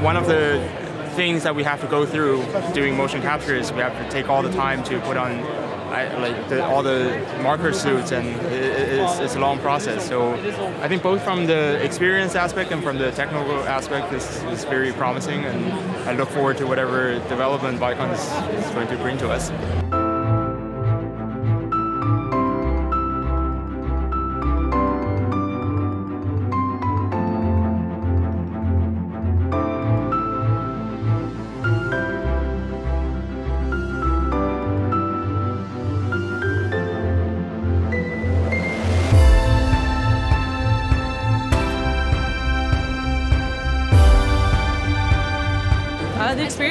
one of the things that we have to go through doing motion capture is we have to take all the time to put on I, like the, all the marker suits, and it, it's, it's, a long process. So I think both from the experience aspect and from the technical aspect, this is very promising, and I look forward to whatever development Vicon is, is going to bring to us.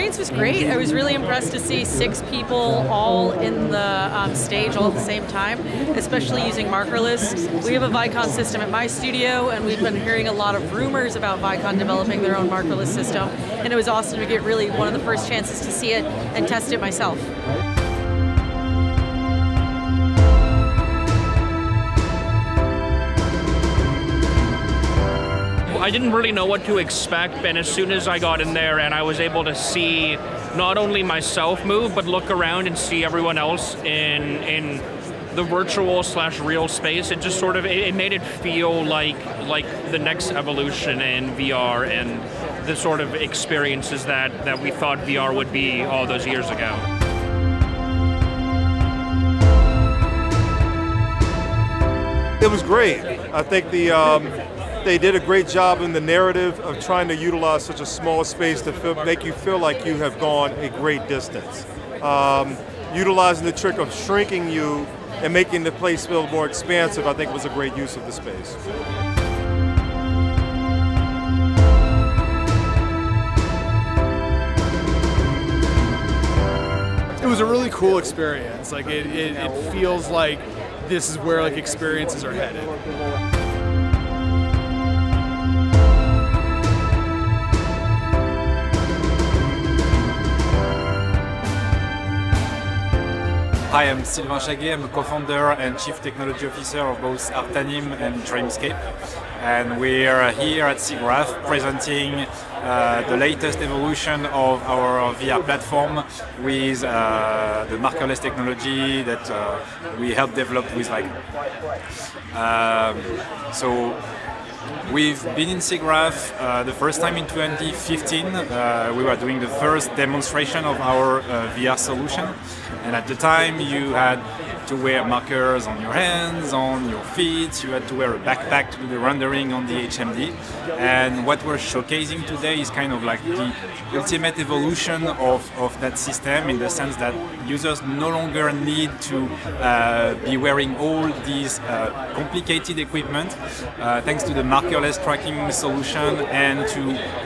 Experience was great. I was really impressed to see six people all in the um, stage all at the same time, especially using markerless. We have a Vicon system at my studio, and we've been hearing a lot of rumors about Vicon developing their own markerless system, and it was awesome to get really one of the first chances to see it and test it myself. I didn't really know what to expect, and as soon as I got in there and I was able to see not only myself move, but look around and see everyone else in in the virtual slash real space, it just sort of it, made it feel like like the next evolution in VR and the sort of experiences that that we thought VR would be all those years ago. It was great. I think the um, they did a great job in the narrative of trying to utilize such a small space to feel, make you feel like you have gone a great distance. Um, utilizing the trick of shrinking you and making the place feel more expansive, I think was a great use of the space. It was a really cool experience. Like it, it, it feels like this is where like experiences are headed. Hi, I'm Sylvain Chagué. I'm a co-founder and chief technology officer of both Artanim and Dreamscape. And we're here at SIGGRAPH presenting uh, the latest evolution of our VR platform with uh, the markerless technology that uh, we helped develop with like. Um, so We've been in SIGGRAPH uh, the first time in 2015. Uh, we were doing the first demonstration of our uh, VR solution. And at the time, you had to wear markers on your hands, on your feet, you had to wear a backpack to do the rendering on the HMD. And what we're showcasing today is kind of like the ultimate evolution of, of that system in the sense that users no longer need to uh, be wearing all these uh, complicated equipment uh, thanks to the markerless tracking solution and to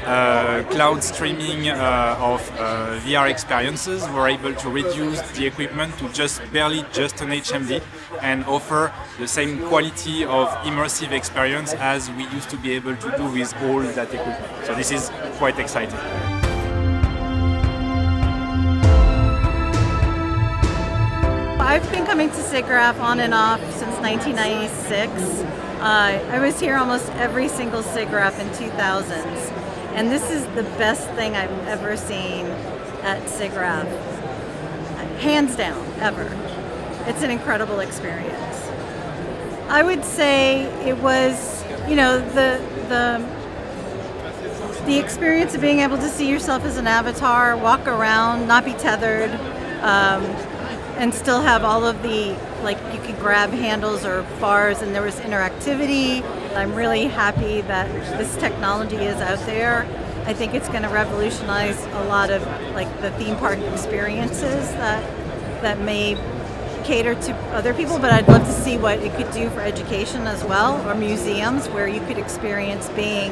uh, cloud streaming uh, of uh, VR experiences. We're able to reduce the equipment to just barely just an HMD and offer the same quality of immersive experience as we used to be able to do with all that equipment. So this is quite exciting. I've been coming to SIGGRAPH on and off since 1996. Uh, I was here almost every single SIGGRAPH in 2000s, and this is the best thing I've ever seen at SIGGRAPH, hands down, ever. It's an incredible experience. I would say it was, you know, the the the experience of being able to see yourself as an avatar, walk around, not be tethered, um, and still have all of the like you could grab handles or bars, and there was interactivity. I'm really happy that this technology is out there. I think it's going to revolutionize a lot of like the theme park experiences that that may cater to other people, but I'd love to see what it could do for education as well, or museums where you could experience being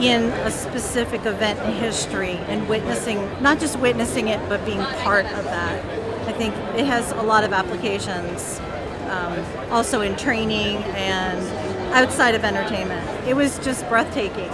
in a specific event in history and witnessing, not just witnessing it, but being part of that. I think it has a lot of applications, um, also in training and outside of entertainment. It was just breathtaking.